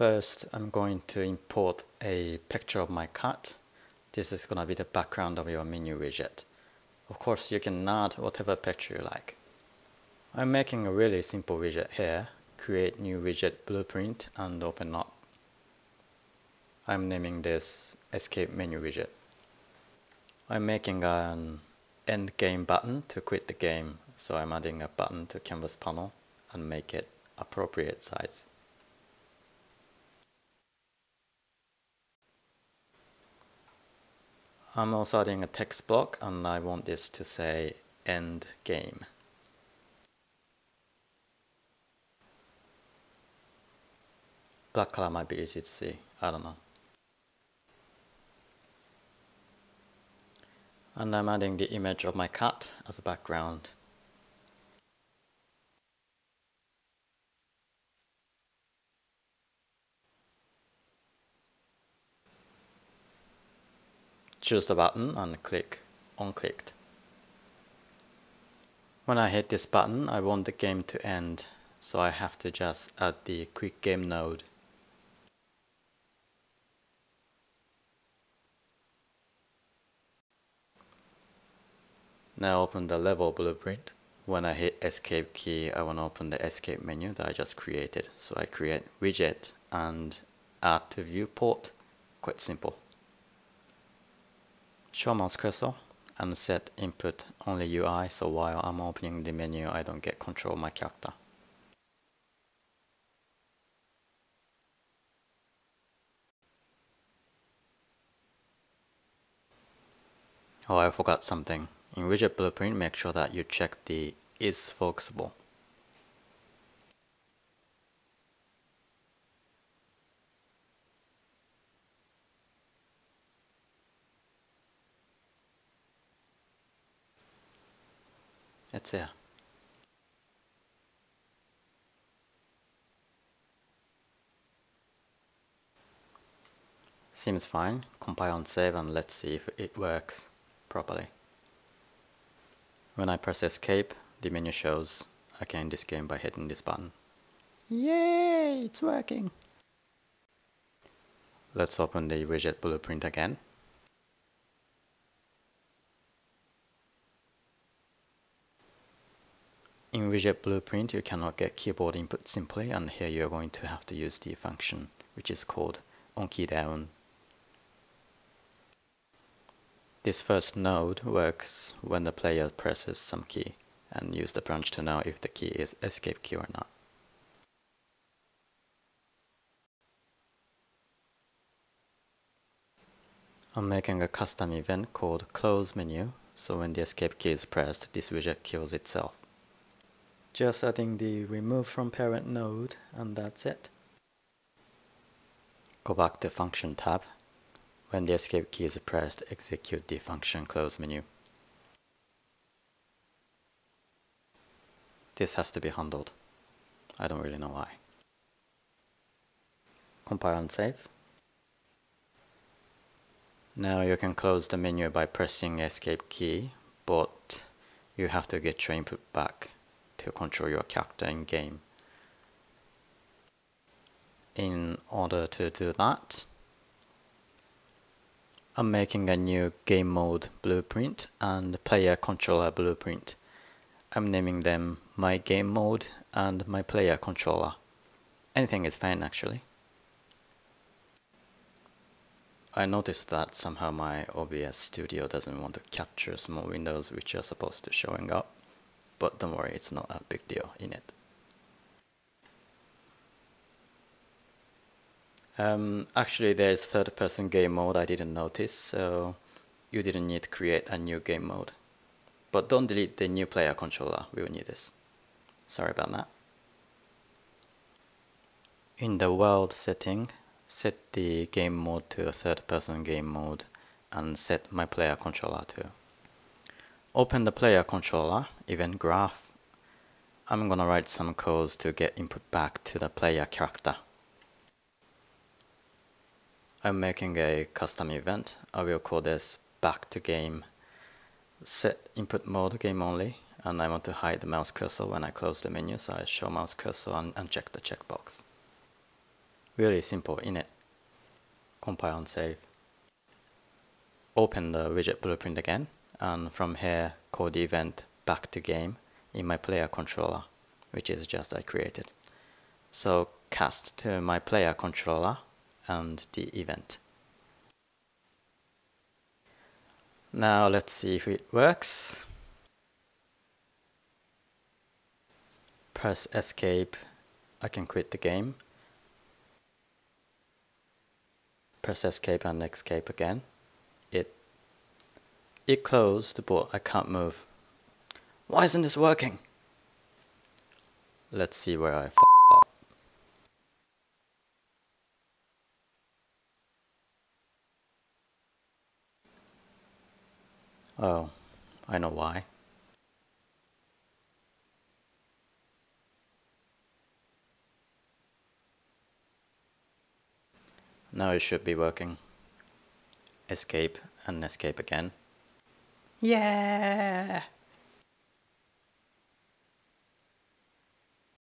First, I'm going to import a picture of my cat. This is going to be the background of your menu widget. Of course, you can add whatever picture you like. I'm making a really simple widget here. Create new widget blueprint and open up. I'm naming this escape menu widget. I'm making an end game button to quit the game. So I'm adding a button to canvas panel and make it appropriate size. I'm also adding a text block and I want this to say end game. Black color might be easy to see, I don't know. And I'm adding the image of my cat as a background. Choose the button and click on clicked. When I hit this button, I want the game to end, so I have to just add the quit game node. Now open the level blueprint. When I hit escape key, I want to open the escape menu that I just created. So I create widget and add to viewport. Quite simple show mouse cursor and set input only UI so while I'm opening the menu I don't get control of my character. Oh, I forgot something. In widget blueprint, make sure that you check the is focusable. It's here. Seems fine. Compile and save and let's see if it works properly. When I press escape, the menu shows I can end this game by hitting this button. Yay! It's working! Let's open the widget blueprint again. Widget blueprint, you cannot get keyboard input simply, and here you're going to have to use the function, which is called onKeyDown. This first node works when the player presses some key, and use the branch to know if the key is escape key or not. I'm making a custom event called close menu, so when the escape key is pressed, this widget kills itself. Just adding the remove from parent node and that's it. Go back to function tab. When the escape key is pressed, execute the function close menu. This has to be handled. I don't really know why. Compile and save. Now you can close the menu by pressing escape key, but you have to get your input back to control your character in game. In order to do that, I'm making a new game mode blueprint and player controller blueprint. I'm naming them my game mode and my player controller. Anything is fine actually. I noticed that somehow my OBS studio doesn't want to capture small windows which are supposed to showing up but don't worry, it's not a big deal in it. Um, actually, there's third person game mode I didn't notice, so you didn't need to create a new game mode. But don't delete the new player controller, we will need this. Sorry about that. In the world setting, set the game mode to a third person game mode and set my player controller to Open the player controller, event graph. I'm gonna write some codes to get input back to the player character. I'm making a custom event. I will call this back to game. Set input mode game only and I want to hide the mouse cursor when I close the menu so I show mouse cursor and, and check the checkbox. Really simple init. Compile and save. Open the widget blueprint again and from here call the event back to game in my player controller which is just I created. So cast to my player controller and the event. Now let's see if it works. Press escape, I can quit the game. Press escape and escape again. It closed but I can't move. Why isn't this working? Let's see where I f up. Oh, I know why. Now it should be working. Escape and escape again. Yeah!